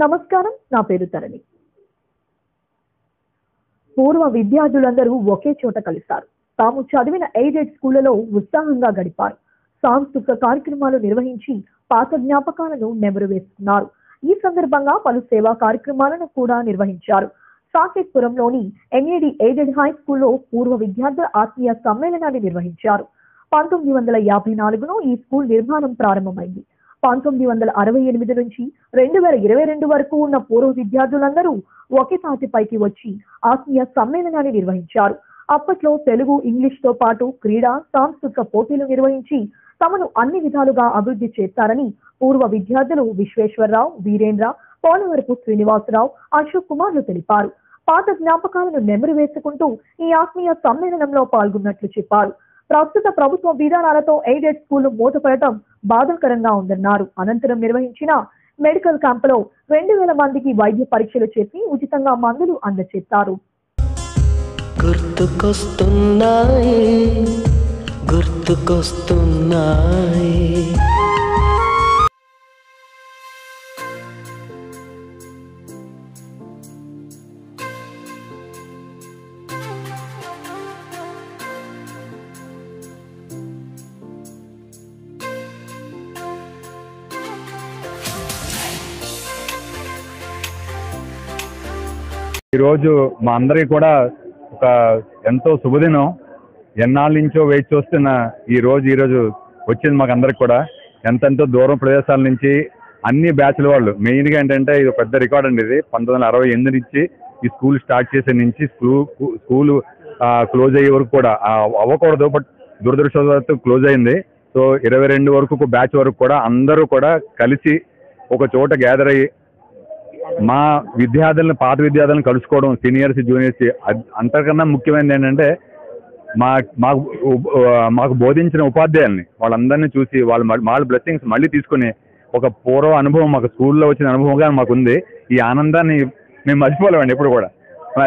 నమస్కారం నా పేరు తరణి. పూర్వ విద్యార్థులందరూ ఒకే చోట కలిశారు. తాము చదివిన ఎయిడెడ్ స్కూళ్ళలో ఉత్సాహంగా గడిపారు. సాంస్కృతిక కార్యక్రమాలు నిర్వహించి పాత జ్ఞాపకాలను నెమరు వేసుకున్నారు ఈ సందర్భంగా పలు సేవా కార్యక్రమాలను కూడా నిర్వహించారు. సాకేత్పురంలోని ఎన్ఏడి ఎయిడెడ్ హై స్కూల్లో పూర్వ విద్యార్థుల ఆత్మీయ సమ్మేళనాన్ని నిర్వహించారు. పంతొమ్మిది వందల యాభై నాలుగులో ఈ స్కూల్ నిర్మాణం ప్రారంభమైంది. పంతొమ్మిది వందల అరవై ఎనిమిది నుంచి రెండు వేల ఇరవై రెండు వరకు ఉన్న పూర్వ విద్యార్థులందరూ ఒకే తాటిపైకి వచ్చి ఆత్మీయ సమ్మేళనాన్ని నిర్వహించారు. అప్పట్లో తెలుగు ఇంగ్లీష్తో పాటు క్రీడా సాంస్కృతిక పోటీలు నిర్వహించి తమను అన్ని విధాలుగా అభివృద్ధి చేస్తారని పూర్వ విద్యార్థులు విశ్వేశ్వరరావు వీరేంద్ర పోలవరపు శ్రీనివాసరావు అశోక్ కుమార్లు తెలిపారు. పాత జ్ఞాపకాలను నెమరు వేసుకుంటూ ఈ ఆత్మీయ సమ్మేళనంలో పాల్గొన్నట్లు చెప్పారు. ప్రస్తుత ప్రభుత్వ విధానాలతో ఎయిడెడ్ స్కూల్ మూతపడటం బాధాకరంగా ఉందన్నారు. అనంతరం నిర్వహించిన మెడికల్ క్యాంపులో రెండు వేల మందికి వైద్య పరీక్షలు చేసి ఉచితంగా మందులు అందజేస్తారు గుర్తుకొస్తున్నాయి గుర్తుకొస్తున్నాయి. ఈరోజు మా అందరి కూడా ఒక ఎంతో శుభదినం. ఎన్నాళ్ళ నుంచో వెయిట్ చూస్తున్న ఈ రోజు ఈరోజు వచ్చింది మాకు అందరికి కూడా. ఎంతెంతో దూరం ప్రదేశాల నుంచి అన్ని బ్యాచ్ల వాళ్ళు. మెయిన్గా ఏంటంటే ఇది పెద్ద రికార్డ్ అండి ఇది. పంతొమ్మిది ఎనిమిది నుంచి ఈ స్కూల్ స్టార్ట్ చేసే నుంచి స్కూల్ స్కూల్ క్లోజ్ అయ్యే వరకు కూడా అవ్వకూడదు బట్ దురదృష్టవశాత్తు క్లోజ్ అయింది. సో ఇరవై రెండు వరకు ఒక బ్యాచ్ వరకు కూడా అందరూ కూడా కలిసి ఒక చోట గ్యాదర్ అయ్యి మా విద్యార్థులను పాత విద్యార్థులను కలుసుకోవడం సీనియర్స్ జూనియర్స్ అంతకన్నా ముఖ్యమైనది ఏంటంటే మా మాకు మాకు బోధించిన ఉపాధ్యాయుల్ని వాళ్ళందరినీ చూసి వాళ్ళ వాళ్ళ బ్లెస్సింగ్స్ మళ్ళీ తీసుకుని ఒక పూర్వ అనుభవం మాకు స్కూల్లో వచ్చిన అనుభవంగా మాకు ఉంది. ఈ ఆనందాన్ని మేము మర్చిపోలేమండి ఎప్పుడు కూడా.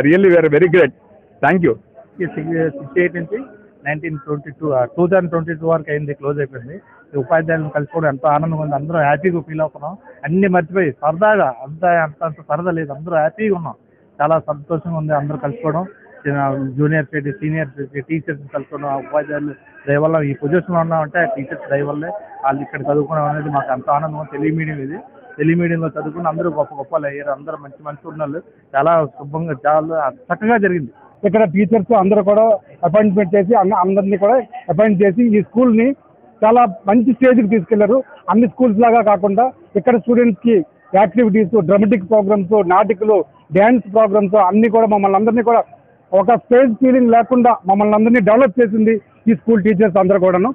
Really were very great thank you sixty eight నుంచి nineteen twenty two two thousand twenty two వరకు అయింది క్లోజ్ అయిపోయింది. ఈ ఉపాధ్యాయులను కలుసుకోవడం ఎంతో ఆనందంగా ఉంది. అందరూ హ్యాపీగా ఫీల్ అవుతున్నాం అన్ని మర్చిపోయి సరదాగా అంత అంత అంత సరదా లేదు. అందరూ హ్యాపీగా ఉన్నాం. చాలా సంతోషంగా ఉంది అందరూ కలుసుకోవడం. జూనియర్ ఏంటి సీనియర్ ఏంటి టీచర్స్ కలుసుకోవడం. ఆ ఉపాధ్యాయులు దయ ఈ పొజిషన్లో ఉన్నామంటే టీచర్స్ డ్రైవర్లే వాళ్ళు ఇక్కడ చదువుకోవడం అనేది మాకు ఎంతో ఆనందం తెలుగు మీడియం ఇది. తెలుగు మీడియంలో చదువుకుని అందరూ గొప్ప గొప్పలు అయ్యారు. అందరూ మంచి మంచి ఉన్నారు. చాలా శుభంగా చాలా చక్కగా జరిగింది. ఇక్కడ టీచర్స్ అందరూ కూడా అపాయింట్మెంట్ చేసి అన్న అందరినీ కూడా అపాయింట్ చేసి ఈ స్కూల్ని చాలా మంచి స్టేజ్కి తీసుకెళ్ళారు. అన్ని స్కూల్స్ లాగా కాకుండా ఇక్కడ స్టూడెంట్స్కి యాక్టివిటీస్ డ్రమటిక్ ప్రోగ్రామ్స్ నాటికలు డ్యాన్స్ ప్రోగ్రామ్స్ అన్ని కూడా మమ్మల్ని అందరినీ కూడా ఒక స్టేజ్ ఫీలింగ్ లేకుండా మమ్మల్ని అందరినీ డెవలప్ చేసింది ఈ స్కూల్ టీచర్స్ అందరూ కూడాను.